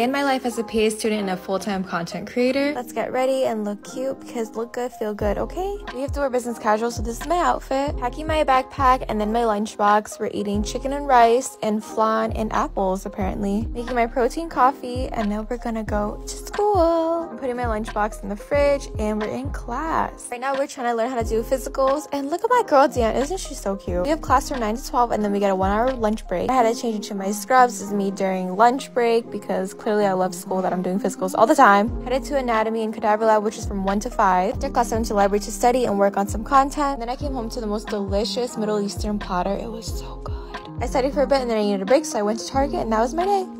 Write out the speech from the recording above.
In my life as a PA student and a full-time content creator. Let's get ready and look cute because look good, feel good, okay? We have to wear business casual, so this is my outfit. Packing my backpack and then my lunchbox. We're eating chicken and rice and flan and apples, apparently. Making my protein coffee, and now we're gonna go to school. I'm putting my lunchbox in the fridge, and we're in class. Right now, we're trying to learn how to do physicals, and look at my girl, Dan. Isn't she so cute? We have class from 9 to 12, and then we get a one-hour lunch break. I had to change into my scrubs. This is me during lunch break because clearly clearly I love school that I'm doing physicals all the time. Headed to anatomy and cadaver lab, which is from 1 to 5. After class, I went to library to study and work on some content. And then I came home to the most delicious Middle Eastern platter. It was so good. I studied for a bit and then I needed a break, so I went to Target and that was my day.